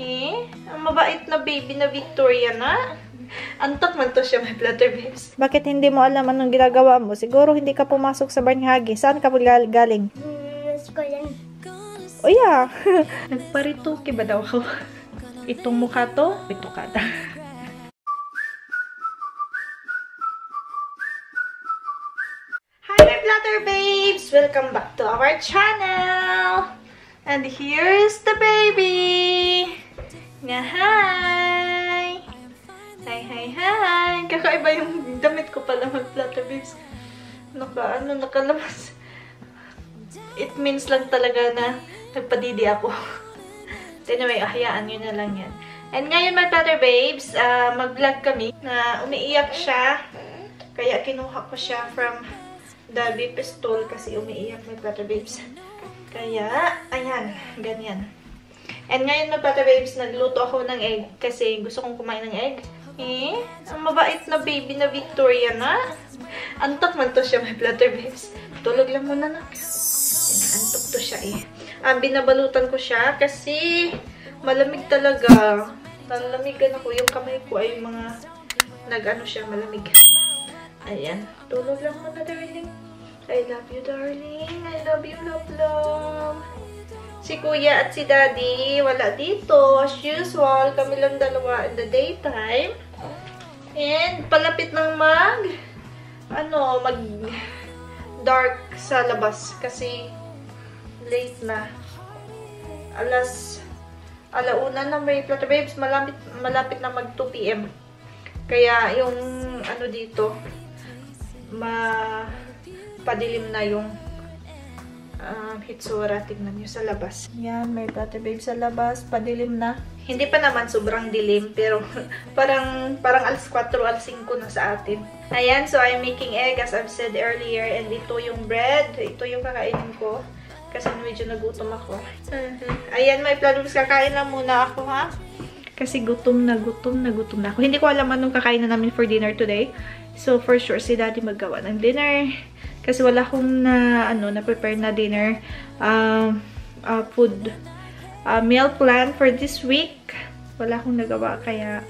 Eh, ang mabait na baby na Victoria na. Antok man to siya, my platter babes. Bakit hindi mo alam anong ginagawa mo? Siguro hindi ka pumasok sa Barnyhagi. Saan ka gal- galing? Hmm, school O yeah. Nagparituki ba daw ako? Itong mukha to, ito kada. Hi, my platter babes! Welcome back to our channel! And here's the baby! Nga, hi! Hi, hi, hi! Kakaiba yung damit ko pala mag platter babes. Naka, ano, nakalamas. It means lang talaga na nagpadidi ako. So anyway, hayaan nyo na lang yan. And ngayon, my platter babes, uh, mag-vlog kami na umiiyak siya. Kaya kinuha ko siya from the pistol kasi umiiyak my platter babes. Kaya, ayan, ganyan. And ngayon, my platter babes, nagluto ako ng egg kasi gusto kong kumain ng egg. Eh, ang mabait na baby na Victoria na. Antok man to siya, my platter babes. Tulog lang muna na. Antok to siya eh. Um, binabalutan ko siya kasi malamig talaga. Nalamigan ako. Yung kamay ko ay mga nag-ano siya, malamig. Ayan. Tulog lang muna, darling. I love you, darling. I love you, love, love. Si kuya at si daddy, wala dito. As usual, kami lang dalawa in the daytime. And, palapit ng mag, ano, mag dark sa labas. Kasi, late na. Alas, alauna na may platter babes. Malapit, malapit na mag 2 p.m. Kaya, yung, ano dito, ma, padilim na yung um, hitsura. Tignan nyo sa labas. Yan, may platter babes sa labas. Padilim na. Hindi pa naman sobrang dilim, pero parang, parang alas 4, alas 5 na sa atin. Ayan, so I'm making egg as I've said earlier. And ito yung bread. Ito yung kakainin ko. Kasi medyo nagutom ako. Ayan, may plano. Kakain lang muna ako, ha? Kasi gutom na gutom na gutom na ako. Hindi ko alam anong kakain na namin for dinner today. So, for sure, si daddy maggawa ng dinner. Kasi wala akong na, ano, na-prepare na dinner. Uh, uh, food. Uh, meal plan for this week. Wala akong nagawa, kaya...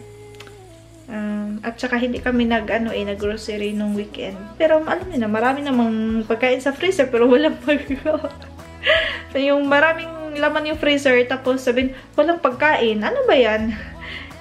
Um, at saka hindi kami nag, ano, eh, nag-grocery nung weekend. Pero alam niyo na, marami namang pagkain sa freezer, pero walang pagkain. yung maraming laman yung freezer, tapos sabihin, walang pagkain. Ano ba yan?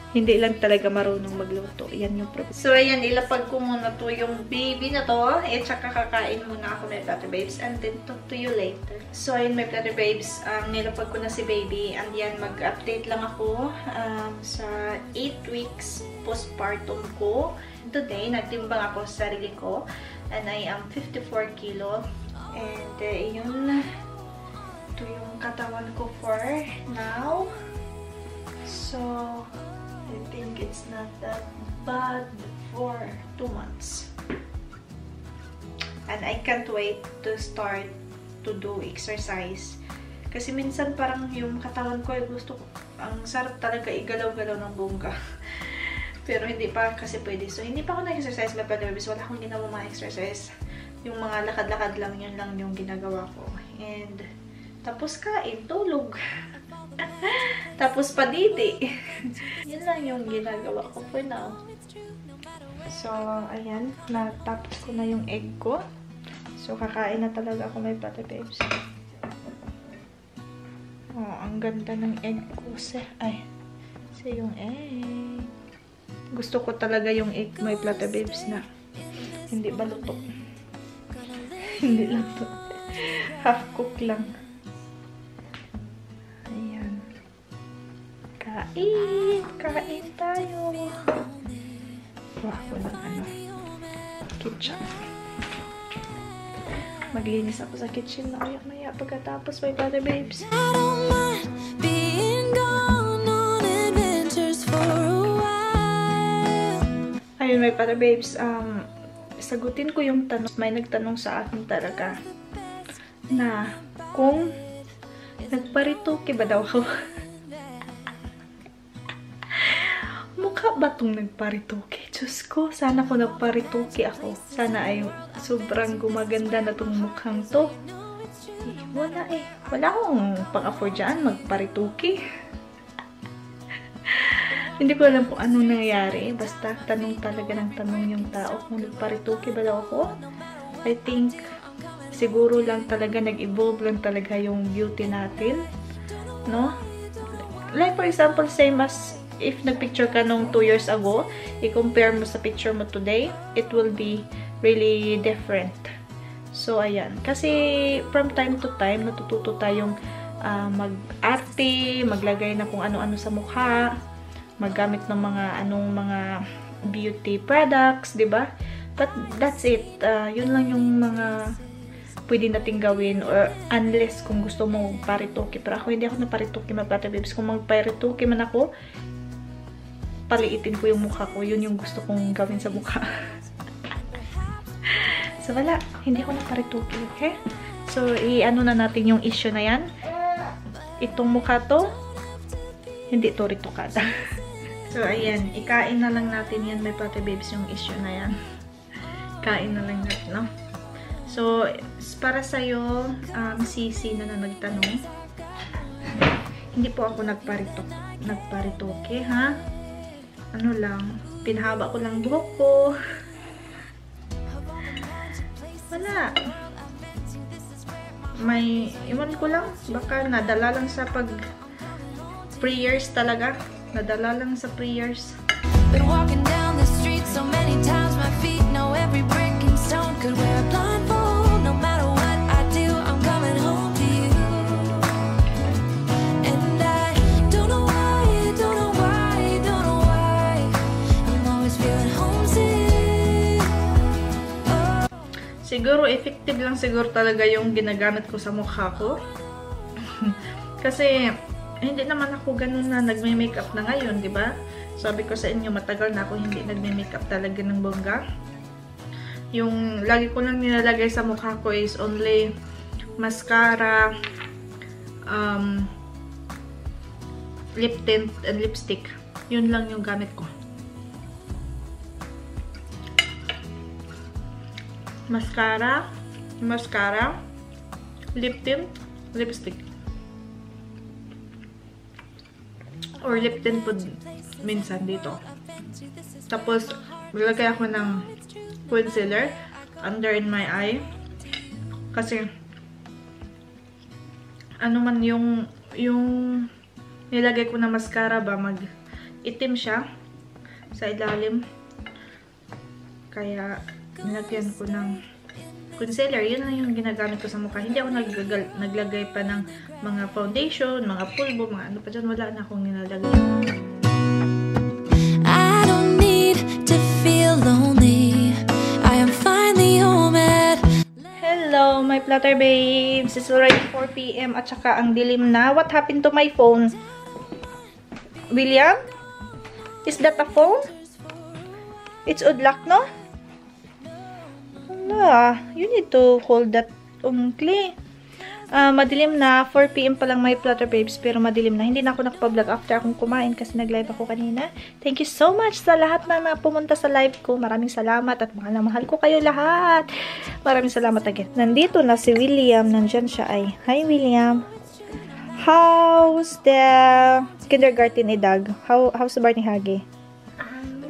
Hindi lang talaga marunong magluto. Yan yung problem. So, ayan, ilapag ko muna to yung baby na to. Eh, tsaka kakain muna ako may platter babes. And then, talk to you later. So, ayan, may platter babes. Um, nilapag ko na si baby. And yan, mag-update lang ako um, sa 8 weeks postpartum ko. Today, nagtimbang ako sa sarili ko. And I am 54 kilo. And, uh, yun, ito yung katawan ko for now. So, it's not that bad for two months. And I can't wait to start to do exercise. Kasi minsan parang yung katawan ko ay gusto ko, ang sarap talaga igalaw-galaw ng bongga. Pero hindi pa kasi pwede. So, hindi pa ako nag-exercise by Pelvis. Wala akong ginawa mga exercise. Yung mga lakad-lakad lang, yun lang yung ginagawa ko. And, tapos kain, tulog. Tapos padidi. Yun lang yung ginagawa ko for now. So, ayan. Natapos ko na yung egg ko. So, kakain na talaga ako may platter babes. Oh, ang ganda ng egg ko. Sa, ay, sa yung egg. Gusto ko talaga yung egg may platter babes na hindi baluto. hindi lang to. Half cook lang. Kain! Kain tayo! Wah, walang ano. Kitchen. Maglinis ako sa kitchen na uyak maya pagkatapos may butter babes. Ayun, may butter babes. Um, sagutin ko yung tanong. May nagtanong sa akin talaga na kung nagparitoke ba daw ako? mukha ba itong nagparitoke? Diyos ko, sana ko nagparitoke ako. Sana ay sobrang gumaganda na itong mukhang to. Eh, wala eh. Wala akong pang-afford dyan magparitoke. Hindi ko alam kung ano nangyayari. Basta tanong talaga ng tanong yung tao kung nagparituki ba daw ako. I think siguro lang talaga nag-evolve lang talaga yung beauty natin. No? Like for example, same as if nagpicture ka nung 2 years ago, i-compare mo sa picture mo today, it will be really different. So, ayan. Kasi, from time to time, natututo tayong uh, mag-arte, maglagay na kung ano-ano sa mukha, maggamit ng mga anong mga beauty products, 'di ba? But that's it. Uh, yun lang yung mga pwede nating gawin or unless kung gusto mo paritoke. Pero ako hindi ako na paritoke mga babes. Kung magparitoke man ako, paliitin ko yung mukha ko. Yun yung gusto kong gawin sa mukha. so wala, hindi ako na paritoke, okay? So i-ano na natin yung issue na yan. Itong mukha to, hindi to ritokada. So, ayan. Ikain na lang natin yan, my pate babes, yung issue na yan. Kain na lang natin, no? So, para sa'yo, um, sisi na na nagtanong. Hindi po ako nagparito, nagparitoke, ha? Ano lang, pinahaba ko lang buhok ko. Wala. May, iwan ko lang, baka nadala lang sa pag prayers talaga. Nadala lang sa prayers. Been walking down the street so many times my feet know every brick Siguro effective lang siguro talaga yung ginagamit ko sa mukha ko kasi hindi naman ako ganun na nagme-makeup na ngayon, di ba? Sabi ko sa inyo, matagal na ako hindi nagme-makeup talaga ng bongga. Yung lagi ko lang nilalagay sa mukha ko is only mascara, um, lip tint, and lipstick. Yun lang yung gamit ko. Mascara, mascara, lip tint, lipstick. or lip tint po minsan dito. Tapos, maglagay ako ng concealer under in my eye. Kasi, ano man yung, yung nilagay ko na mascara ba, mag itim siya sa ilalim. Kaya, nilagyan ko ng concealer, yun lang yung ginagamit ko sa mukha. Hindi ako naglagal, naglagay pa ng mga foundation, mga pulbo, mga ano pa dyan. Wala na akong nilalagay. I don't need to feel lonely. I am finally home at... Hello, my flutter babes. It's already 4pm at saka ang dilim na. What happened to my phone? William? Is that a phone? It's odd luck, no? Wala. You need to hold that ungkli. Uh, madilim na. 4pm pa lang may Flutter Babes. Pero madilim na. Hindi na ako nakapa-vlog after akong kumain kasi nag-live ako kanina. Thank you so much sa lahat na, pumunta sa live ko. Maraming salamat at mahal na mahal ko kayo lahat. Maraming salamat again. Nandito na si William. Nandyan siya ay. Hi William. How's the kindergarten ni Doug? How, how's the Barney Hagi? Um,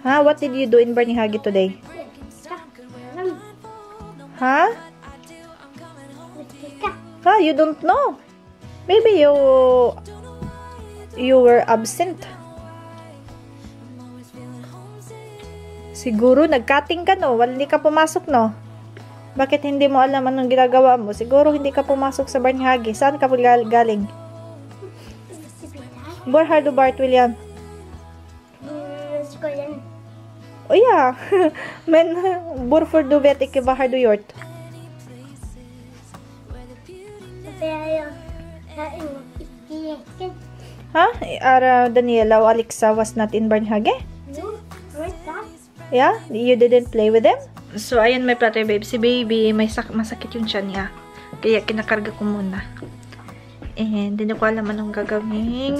huh? What did you do in Barney Hagi today? Huh? Ah, you don't know. Maybe you you were absent. Siguro nagcutting ka no, hindi ka pumasok no. Bakit hindi mo alam anong ginagawa mo? Siguro hindi ka pumasok sa Barnhagi. Saan ka galing? Har du Bart William? Oh ja, men hvorfor du vet ikke hva har du gjort? Hæ? Er Daniela og Alexa was not in Barnhage? No? Yeah? You didn't play with them? So, ayan may plate babe. Si baby, may sak masakit yung tiyan niya. Kaya kinakarga ko muna. And, hindi ko alam anong gagawin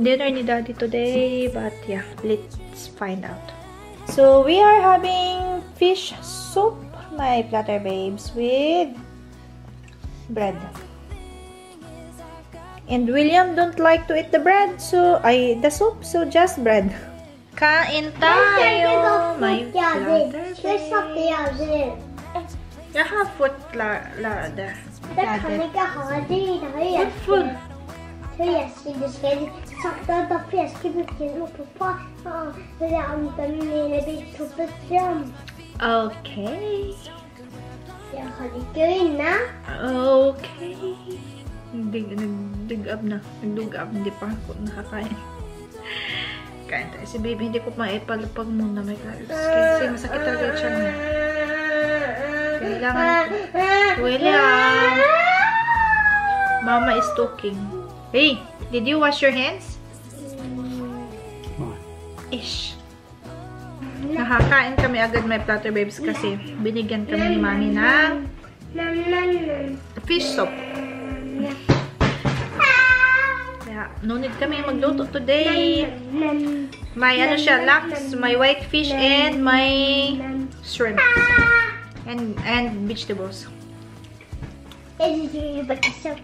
dinner ni daddy today. But, yeah, let's find out. So, we are having fish soup, my platter babes, with bread. And William don't like to eat the bread, so, ay, the soup, so just bread. Kain tayo! My There's flutter something else in it. Jag har fått la, ladder. Det kan ikke ha det i dag. Hvorfor? Så at da den oppe på mine blir toppet fram. Okay. Jeg har ikke inne. Okay. Nagdig, nagdig-up na. Nagdug-up, hindi pa ako nakakain. Kain tayo. Si baby, hindi ko maipalapag muna may carbs. Kasi masakit talaga yung tiyan niya. Kailangan. William! Mama is talking. Hey, did you wash your hands? Ish. Nakakain kami agad may platter babes kasi binigyan kami ni mami ng fish soup. Kaya, no need kami magluto today. May ano siya, laks, may white fish, and may shrimp. And, and vegetables. Edi duruyor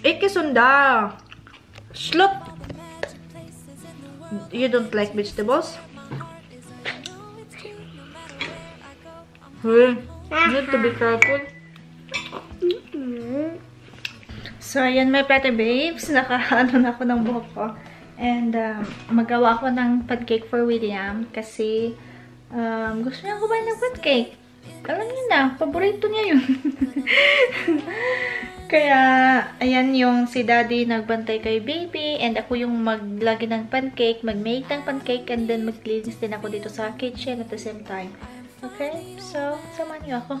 bakacağım. Ikke sunda! Slop! You don't like vegetables? Hey, you need to be careful. So, ayan my platter babes. Naka-ano na ako ng buhok ko. And, um, magawa ako ng pancake for William kasi um, gusto niya kumain ng pancake. Alam niyo na, paborito niya yun. Kaya, ayan yung si daddy nagbantay kay baby and ako yung maglagi ng pancake, mag-make ng pancake and then maglinis din ako dito sa kitchen at the same time. Okay? So, samahan niyo ako.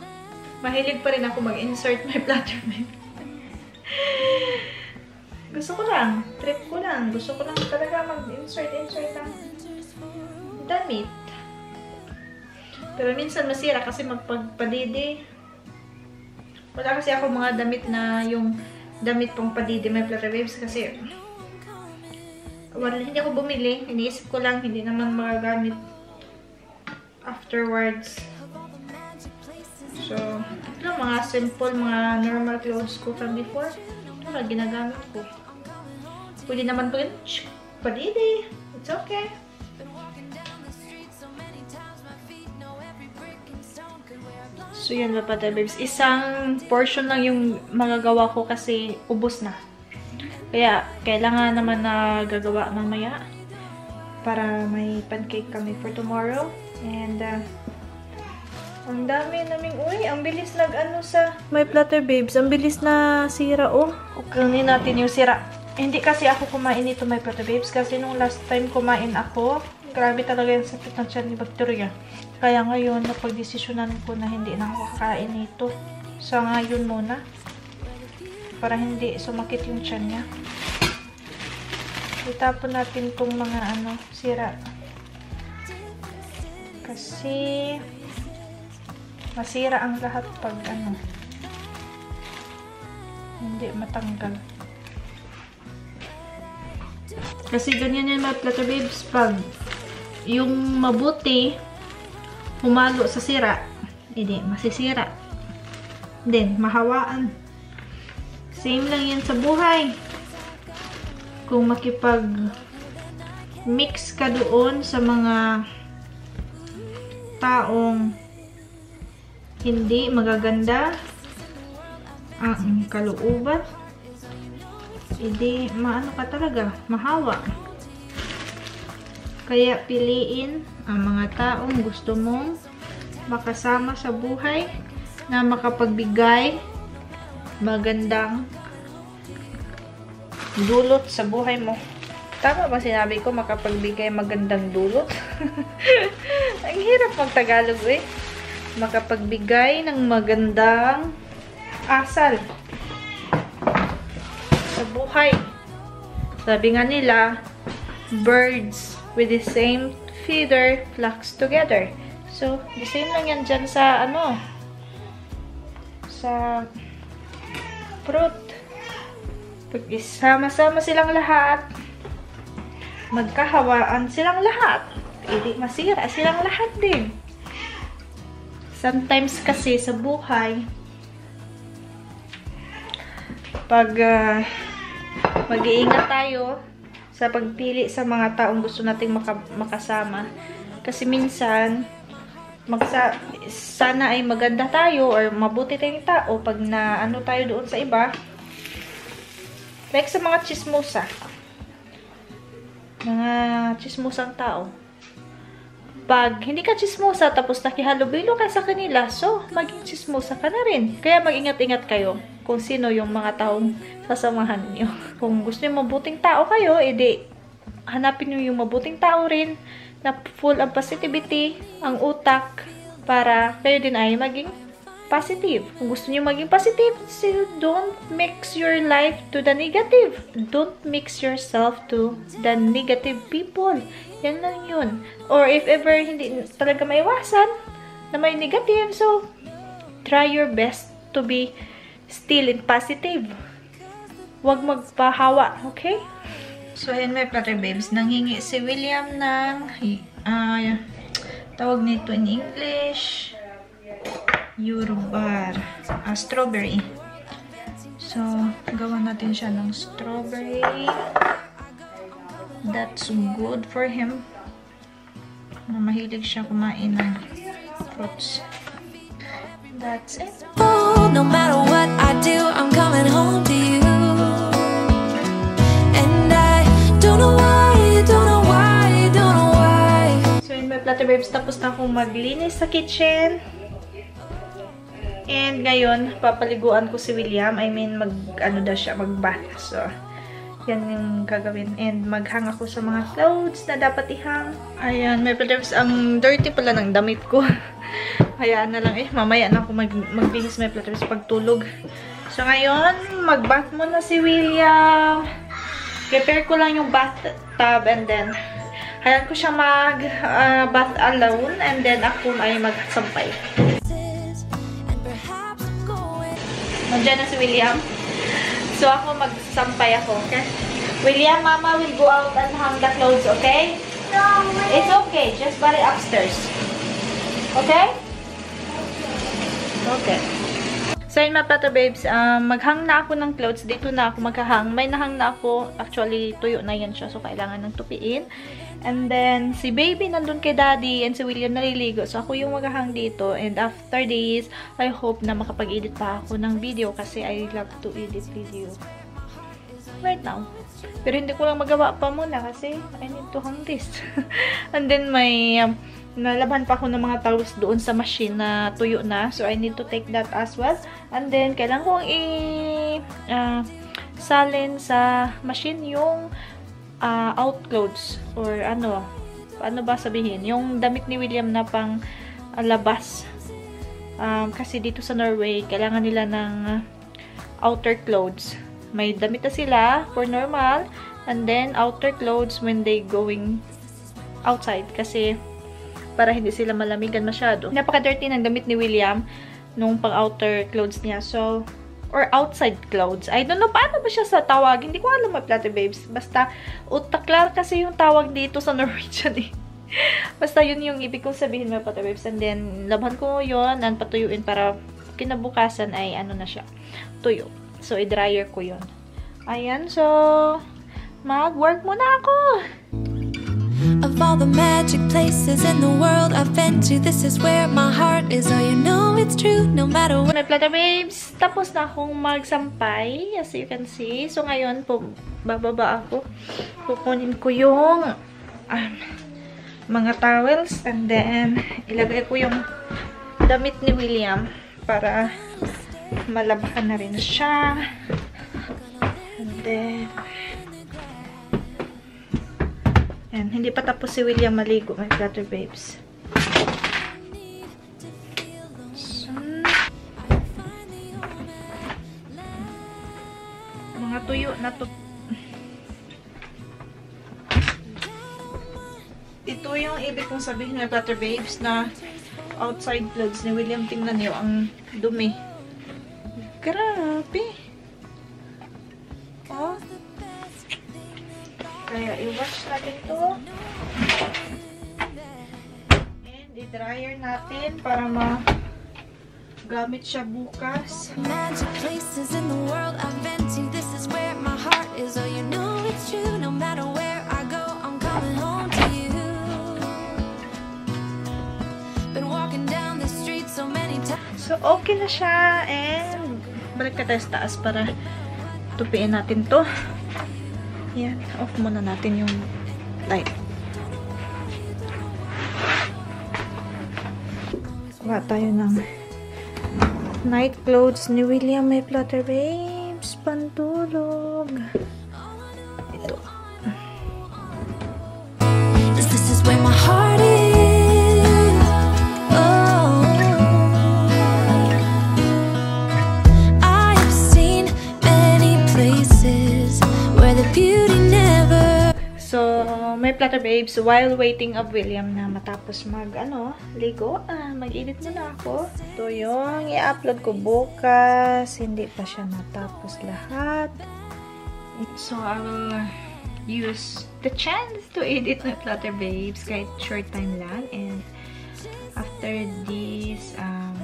Mahilig pa rin ako mag-insert my platter. Gusto ko lang. Trip ko lang. Gusto ko lang talaga mag-insert-insert ng damit. Pero minsan masira kasi magpagpadidi. Wala kasi ako mga damit na yung damit pang padidi may platter waves kasi wala, hindi ako bumili. Iniisip ko lang, hindi naman magagamit afterwards. So, ito mga simple, mga normal clothes ko from before. Ito lang ginagamit ko. Pwede naman po yun, padidi. It's okay. So, yun ba pata, babes? Isang portion lang yung magagawa ko kasi ubos na. Kaya, kailangan naman na gagawa mamaya para may pancake kami for tomorrow. And, uh, ang dami naming, uy, ang bilis nag, ano, sa my platter, babes. Ang bilis na sira, oh. Kukunin natin yung sira. Hindi kasi ako kumain nito, my platter, babes. Kasi nung last time kumain ako, grabe talaga yung sakit ng tiyan ni Bacteria. Kaya ngayon, napagdesisyonan ko na hindi na ako kakain nito. Sa ngayon muna. Para hindi sumakit yung tiyan niya. Itapon natin tong mga ano, sira. Kasi masira ang lahat pag ano hindi matanggal. Kasi ganyan yan mga platter babes pag yung mabuti humalo sa sira, hindi, masisira. Then, mahawaan. Same lang yan sa buhay. Kung makipag mix ka doon sa mga taong hindi magaganda ang kalooban, hindi maano ka talaga, mahawa. Kaya piliin ang mga taong gusto mong makasama sa buhay na makapagbigay magandang dulot sa buhay mo. Tama ba sinabi ko makapagbigay magandang dulot? ang hirap mag-Tagalog eh. Makapagbigay ng magandang asal sa buhay. Sabi nga nila, birds with the same feeder flocks together. So, the same lang yan dyan sa, ano, sa fruit. Pag isama-sama silang lahat, magkahawaan silang lahat. Hindi masira silang lahat din. Sometimes kasi sa buhay, pag ah, mag-iingat tayo sa pagpili sa mga taong gusto nating maka- makasama. Kasi minsan, magsa sana ay maganda tayo or mabuti tayong tao pag na ano tayo doon sa iba. Like sa mga chismosa. Mga chismosang tao. Pag hindi ka chismosa tapos nakihalubilo ka sa kanila, so maging chismosa ka na rin. Kaya mag-ingat-ingat kayo kung sino yung mga taong sasamahan niyo. Kung gusto niyo mabuting tao kayo, edi hanapin niyo yung mabuting tao rin na full of positivity ang utak para kayo din ay maging positive. Kung gusto niyo maging positive, so don't mix your life to the negative. Don't mix yourself to the negative people. Yan lang yun. Or if ever hindi talaga maiwasan na may negative, so try your best to be still in positive. Huwag magpahawa, okay? So, ayan my platter babes. Nanghingi si William ng ah, tawag nito in English Yorubar. Ah, strawberry. So, gawa natin siya ng strawberry. That's good for him. Na mahilig siya kumain ng fruits. That's it. No matter what I do, I'm coming home to you. And I don't know why, don't know why, don't know why. So, yun my platter babes, tapos na akong maglinis sa kitchen. And ngayon, papaliguan ko si William. I mean, mag, ano daw siya, mag-bath. So, yan yung gagawin. And maghang ako sa mga clothes na dapat ihang. Ayan, my brothers, ang dirty pala ng damit ko. Hayaan na lang eh. Mamaya na ako mag magbihis my brothers pagtulog. So, ngayon, mag-bath muna si William. Prepare ko lang yung bathtub and then hayaan ko siya mag-bath alone and then ako ay magsampay. Nandiyan na si William. So, ako magsasampay ako, okay? William, Mama will go out and hang the clothes, okay? No, wait. It's okay. Just bury upstairs. Okay? Okay. So, yun mga plato babes, um, maghang na ako ng clothes. Dito na ako maghahang. May nahang na ako. Actually, tuyo na yan siya. So, kailangan ng tupiin. And then, si baby nandun kay daddy and si William naliligo. So, ako yung maghahang dito. And after this, I hope na makapag-edit pa ako ng video kasi I love to edit video. Right now. Pero hindi ko lang magawa pa muna kasi I need to hang this. and then, may um, nalaban pa ako ng mga towels doon sa machine na tuyo na. So, I need to take that as well. And then, kailangan kong i- ah, salin sa machine yung ah, out clothes or ano, ano ba sabihin? Yung damit ni William na pang ah, labas. Um, kasi dito sa Norway, kailangan nila ng ah, outer clothes. May damit na sila for normal and then outer clothes when they going outside kasi para hindi sila malamigan masyado. Napaka-dirty ng damit ni William nung pang-outer clothes niya. So, or outside clothes. I don't know paano ba siya sa tawag. Hindi ko alam mga plate babes. Basta, utaklar kasi yung tawag dito sa Norwegian eh. Basta yun yung ibig kong sabihin mga plate babes. And then, laban ko yun and patuyuin para kinabukasan ay ano na siya. Tuyo. So, i-dryer ko yun. Ayan. So, mag-work muna ako. All the magic places in the world I've been to, this is where my heart is. Oh, you know it's true, no matter what. My Plata Babes, tapos na akong magsampay, as you can see. So, ngayon, bababa ako. Kukunin ko yung um, mga towels and then ilagay ko yung damit ni William para malabahan na rin siya. And then, yan, hindi pa tapos si William maligo, my Plata Babes. So, mga tuyo na to. Ito yung ibig kong sabihin ng Butter Babes na outside clothes ni William. Tingnan niyo ang dumi. Grabe. I-wash natin to. And i-dryer natin para ma gamit siya bukas. Magic places in the world I've been to. This is where my heart is. Oh, you know it's true. No matter where I go, I'm coming home to you. Been walking down the street so many times. So, okay na siya. And, balik ka tayo sa taas para tupiin natin to. Yan. Off muna natin yung light. Kuha tayo ng night clothes ni William May Platter Babes. Pantulog. Ito. 'Cause This is where my heart is. Oh, I have seen many places where the beauty never. So, may platter babes, while waiting of William na matapos mag, ano, ligo, ah, mag-edit muna ako. Ito yung i-upload ko bukas. Hindi pa siya natapos lahat. So, I will use the chance to edit my platter babes kahit short time lang. And after this, um,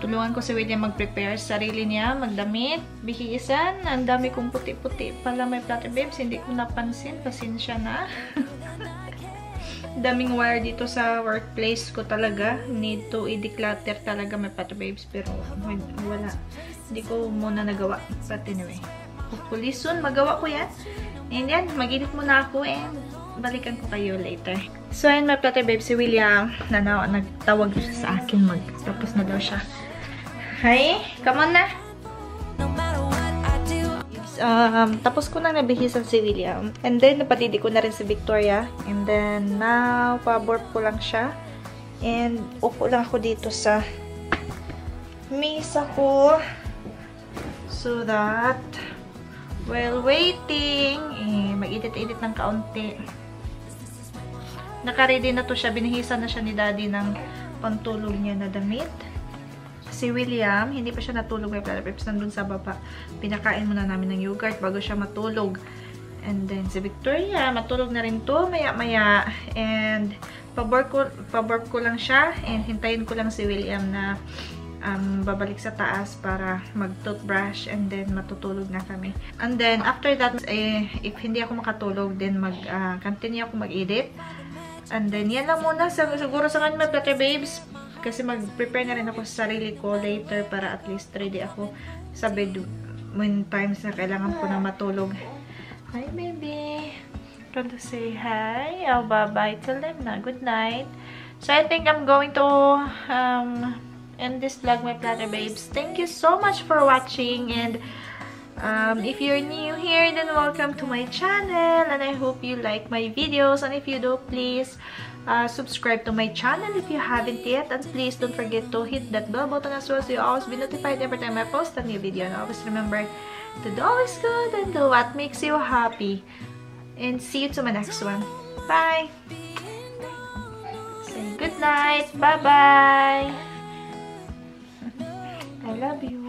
tulungan ko si William mag-prepare sa sarili niya, magdamit, bihisan. Ang dami kong puti-puti pala may platter babes. Hindi ko napansin. Pasensya na. daming wire dito sa workplace ko talaga. Need to i-declutter talaga may platter babes. Pero wala. Hindi ko muna nagawa. But anyway. Hopefully soon, magawa ko yan. And yan, mag-edit muna ako and balikan ko kayo later. So, ayun, may platter babe si William na, na nagtawag siya sa akin mag tapos na daw siya. Hi, come on na. Um, tapos ko na nabihisan si William. And then, napatidi ko na rin si Victoria. And then, now, paborp ko lang siya. And, upo lang ako dito sa mesa ko. So that, while waiting, eh, mag-edit-edit ng kaunti. Naka-ready na to siya. Binihisan na siya ni daddy ng pantulog niya na damit. Si William, hindi pa siya natulog may platter peps nandun sa baba. Pinakain muna namin ng yogurt bago siya matulog. And then, si Victoria, matulog na rin to, maya-maya. And, pabork ko, pabork ko lang siya. And, hintayin ko lang si William na um, babalik sa taas para mag-toothbrush and then matutulog na kami. And then, after that, eh, if hindi ako makatulog, then mag-continue ako mag-edit. And then, yan lang muna. Siguro sa kanya, Platter Babes. Kasi mag-prepare na rin ako sa sarili ko later para at least ready ako sa bed when times na kailangan ko na matulog. Hi, baby. Come to say hi. Oh, bye-bye. Tell them na. Good night. So, I think I'm going to um, end this vlog, my Platter Babes. Thank you so much for watching and Um, if you're new here, then welcome to my channel and I hope you like my videos and if you do, please uh, subscribe to my channel if you haven't yet and please don't forget to hit that bell button as well so you always be notified every time I post a new video and always remember to do always good and do what makes you happy and see you to my next one. Bye! Say good night! Bye-bye! I love you!